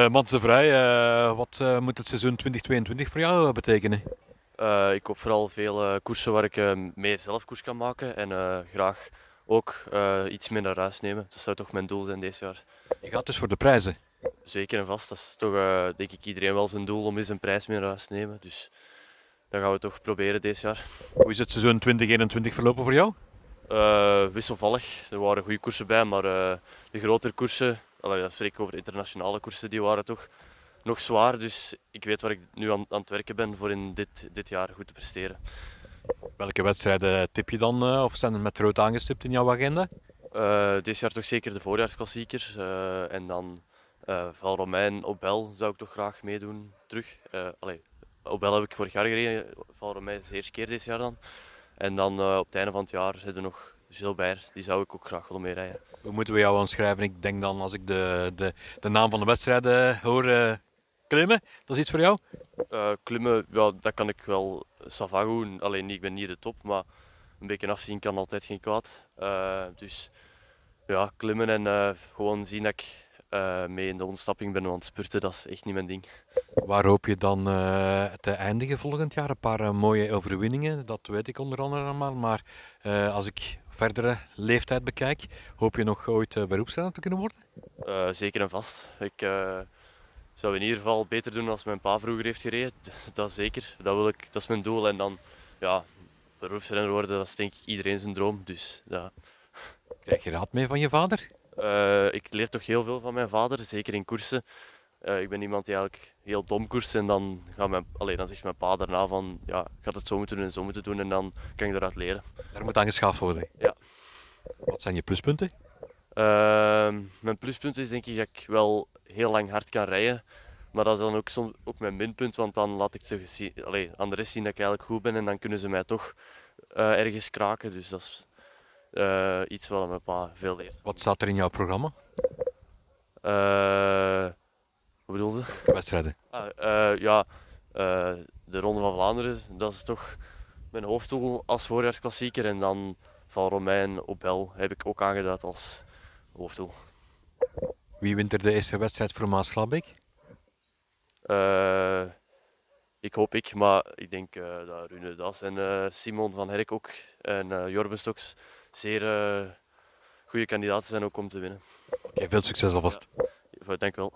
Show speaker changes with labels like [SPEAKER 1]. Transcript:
[SPEAKER 1] Uh, Mats de Vrij, uh, wat uh, moet het seizoen 2022 voor jou betekenen?
[SPEAKER 2] ik hoop vooral veel koersen waar ik mee zelf koers kan maken en graag ook iets meer naar huis nemen. Dat zou toch mijn doel zijn deze jaar.
[SPEAKER 1] Je gaat dus voor de prijzen?
[SPEAKER 2] Zeker en vast. Dat is toch denk ik iedereen wel zijn doel om eens een prijs meer naar huis te nemen. Dus dat gaan we toch proberen deze jaar.
[SPEAKER 1] Hoe is het seizoen 2021 verlopen voor jou?
[SPEAKER 2] wisselvallig. Er waren goede koersen bij, maar de grotere koersen allee, dan spreek ik over internationale koersen, die waren toch nog zwaar. Dus ik weet waar ik nu aan, aan het werken ben voor in dit, dit jaar goed te presteren.
[SPEAKER 1] Welke wedstrijden tip je dan, uh, of zijn er met rood aangestipt in jouw agenda?
[SPEAKER 2] Uh, dit jaar toch zeker de voorjaarsklassiekers. Uh, en dan uh, Val Romein, Obel zou ik toch graag meedoen terug. allee, Obel heb ik vorig jaar gereden, Val Romein is de eerste keer dit jaar dan. En dan op het einde van het jaar hebben we nog Gilbert, die zou ik ook graag willen mee rijden.
[SPEAKER 1] Hoe moeten we jou omschrijven? Ik denk dan als ik de, de, de naam van de wedstrijd hoor, uh, klimmen, dat is iets voor jou?
[SPEAKER 2] Uh, klimmen, ja, dat kan ik wel savago. Alleen ik ben niet de top, maar een beetje afzien kan altijd geen kwaad. Uh, dus ja, klimmen en gewoon zien dat ik mee in de ontsnapping ben aan het spurten, dat is echt niet mijn ding.
[SPEAKER 1] Waar hoop je dan te eindigen volgend jaar? Een paar mooie overwinningen, dat weet ik onder andere allemaal. Maar als ik verdere leeftijd bekijk, hoop je nog ooit uh, beroepsrenner te kunnen worden?
[SPEAKER 2] Uh, zeker en vast. Ik uh, zou in ieder geval beter doen als mijn pa vroeger heeft gereden. Dat zeker. Dat, wil ik, dat is mijn doel. En dan ja, beroepsrenner worden, dat is denk ik iedereen zijn droom. Dus, ja.
[SPEAKER 1] Krijg je raad mee van je vader?
[SPEAKER 2] ik leer toch heel veel van mijn vader, zeker in koersen. ik ben iemand die eigenlijk heel dom koerst en dan, gaat mijn, allee, dan zegt mijn pa daarna van ja, ik had het zo moeten doen en zo moeten doen en dan kan ik eruit leren.
[SPEAKER 1] Daar moet aan geschaafd worden?
[SPEAKER 2] Ja.
[SPEAKER 1] Wat zijn je pluspunten?
[SPEAKER 2] Uh, mijn pluspunt is denk ik dat ik wel heel lang hard kan rijden. Maar dat is dan ook soms ook mijn minpunt, want dan laat ik allee, aan de rest zien dat ik eigenlijk goed ben en dan kunnen ze mij toch uh, ergens kraken. Dus dat is uh, iets wat mijn pa veel leert.
[SPEAKER 1] Wat staat er in jouw programma?
[SPEAKER 2] Uh, wat bedoel je?
[SPEAKER 1] Wedstrijden.
[SPEAKER 2] Ah, ja, de Ronde van Vlaanderen, dat is toch mijn hoofddoel als voorjaarsklassieker. En dan van Romein, Opel heb ik ook aangeduid als hoofddoel.
[SPEAKER 1] Wie wint er de eerste wedstrijd voor Maas Gladbeek?
[SPEAKER 2] Uh, ik hoop ik, maar ik denk dat Rune Das en Simon van Herk ook en Jorben Stoks zeer goede kandidaten zijn ook om te winnen.
[SPEAKER 1] Oké, okay, veel succes alvast.
[SPEAKER 2] Ja, dank wel.